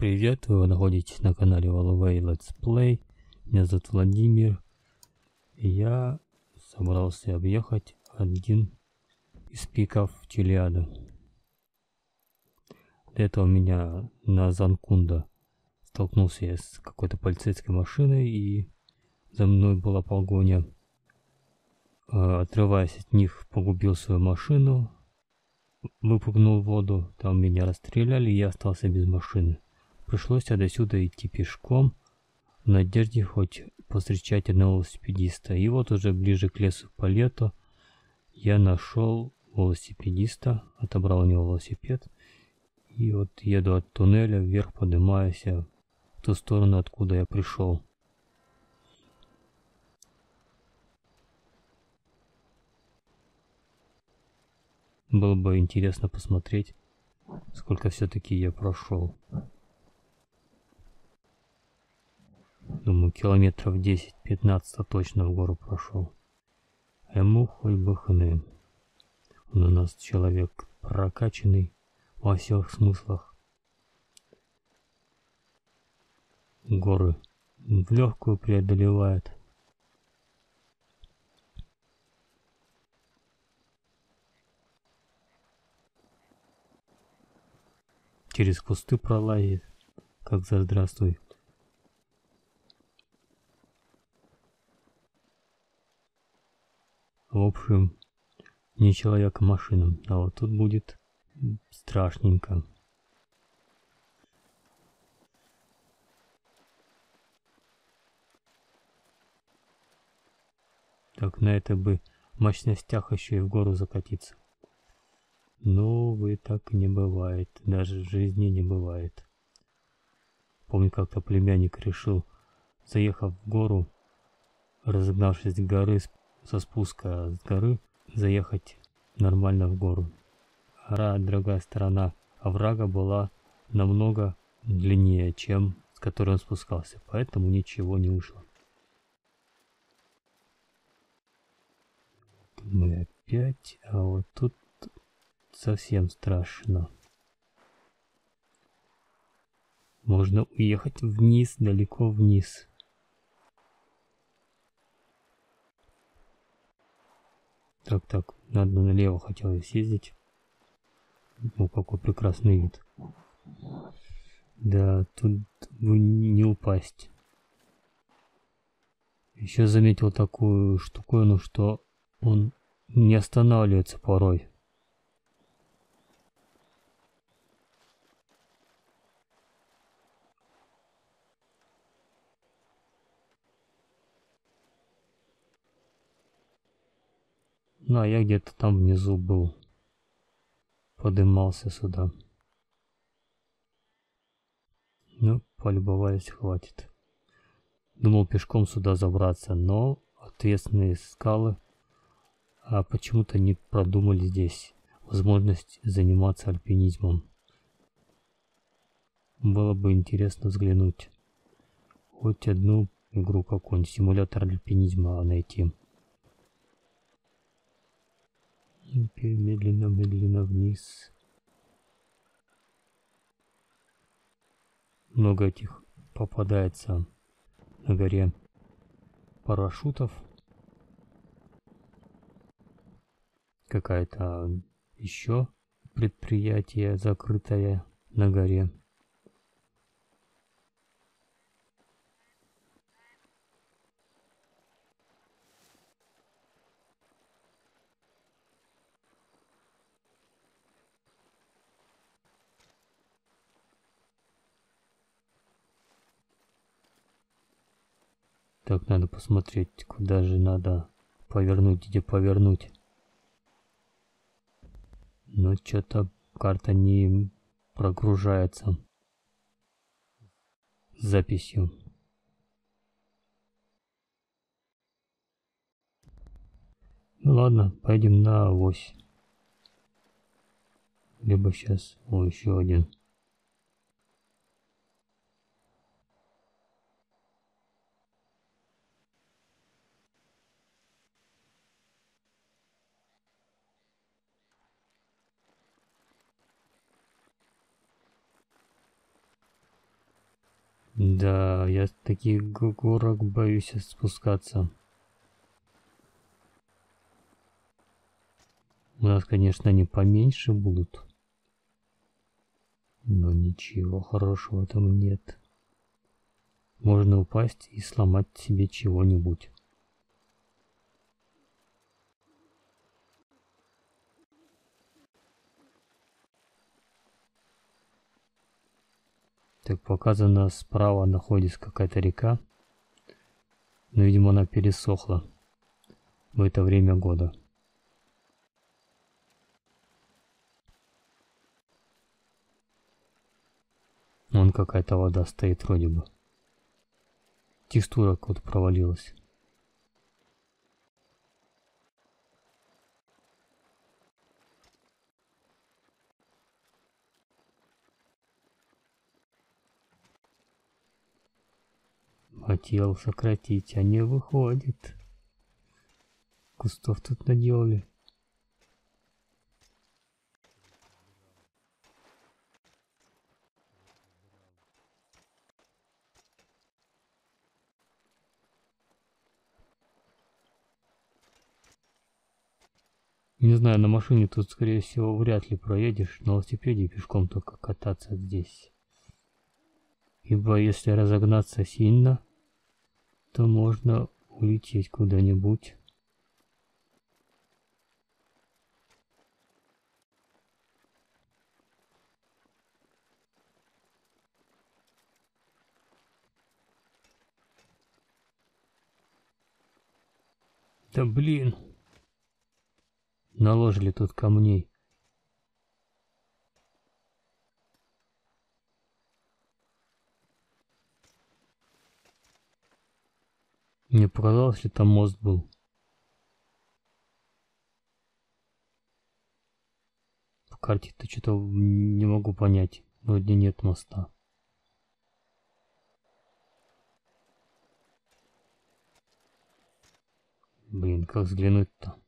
Привет, вы находитесь на канале Huawei Let's Play. Меня зовут Владимир. Я собрался объехать один из пиков в Чилиаду. Для этого меня на Занкунда столкнулся я с какой-то полицейской машиной и за мной была погоня. А, отрываясь от них, погубил свою машину, выпугнул в воду, там меня расстреляли, и я остался без машины. Пришлось отсюда идти пешком, в надежде хоть повстречать одного велосипедиста. И вот уже ближе к лесу по лету я нашел велосипедиста, отобрал у него велосипед. И вот еду от туннеля вверх, поднимаюсь в ту сторону, откуда я пришел. Было бы интересно посмотреть, сколько все-таки я прошел. Думаю, километров 10-15 точно в гору прошел. Ему хоть бы хны. Он у нас человек прокачанный во всех смыслах. Горы в легкую преодолевает. через кусты пролазит, как за здравствуй. Общем, не человек, а машина. А вот тут будет страшненько. Так, на это бы мощностях еще и в гору закатиться. Но, вы так не бывает. Даже в жизни не бывает. Помню, как-то племянник решил, заехав в гору, разогнавшись с горы, со спуска с горы, заехать нормально в гору. Гора, другая сторона оврага была намного длиннее, чем с которой он спускался, поэтому ничего не вышло. Мы опять, а вот тут совсем страшно. Можно уехать вниз, далеко вниз. Так, так, надо налево хотел я съездить. Ну, какой прекрасный вид. Да, тут вы не упасть. Еще заметил такую штуковину, что он не останавливается порой. Ну, а я где-то там внизу был. Подымался сюда. Ну, полюбовались, хватит. Думал пешком сюда забраться, но ответственные скалы а почему-то не продумали здесь возможность заниматься альпинизмом. Было бы интересно взглянуть. Хоть одну игру какой-нибудь, симулятор альпинизма найти. Медленно-медленно вниз. Много этих попадается на горе парашютов. Какая-то еще предприятие закрытое на горе. Так, надо посмотреть, куда же надо повернуть, где повернуть. Но что-то карта не прогружается с записью. Ну ладно, пойдем на ось. Либо сейчас, о, еще один. Да, я с таких горок боюсь спускаться. У нас, конечно, они поменьше будут. Но ничего хорошего там нет. Можно упасть и сломать себе чего-нибудь. Так, показано справа находится какая-то река. Но, видимо, она пересохла в это время года. Вон какая-то вода стоит вроде бы. Текстура как-то провалилась. Хотел сократить, а не выходит. Кустов тут наделали. Не знаю, на машине тут, скорее всего, вряд ли проедешь. На велосипеде пешком только кататься здесь. Ибо если разогнаться сильно, то можно улететь куда-нибудь. Да блин. Наложили тут камней. Не показалось ли там мост был? В карте-то что-то не могу понять. Вроде нет моста. Блин, как взглянуть-то?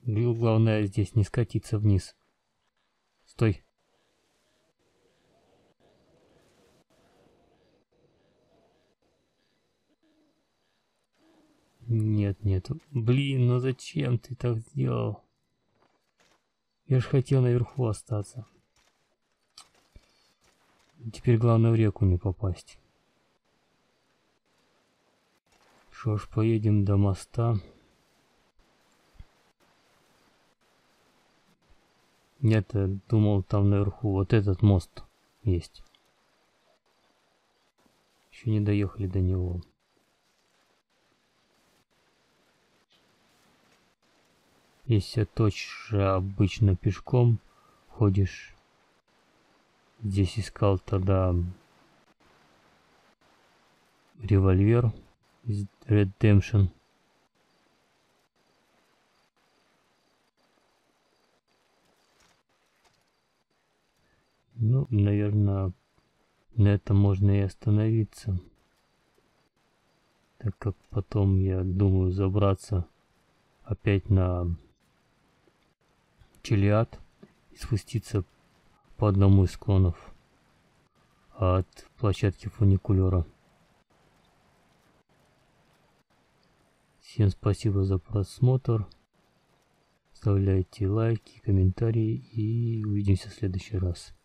Главное здесь не скатиться вниз. Стой. Нет, нет. Блин, ну зачем ты так сделал? Я же хотел наверху остаться. Теперь главное в реку не попасть. Что ж, поедем до моста. Нет, я думал там наверху вот этот мост есть. Еще не доехали до него. Если точно обычно пешком ходишь, здесь искал тогда револьвер из Redemption. Ну, наверное, на этом можно и остановиться. Так как потом я думаю забраться опять на Челиад и спуститься по одному из склонов от площадки фуникулера. Всем спасибо за просмотр. Оставляйте лайки, комментарии и увидимся в следующий раз.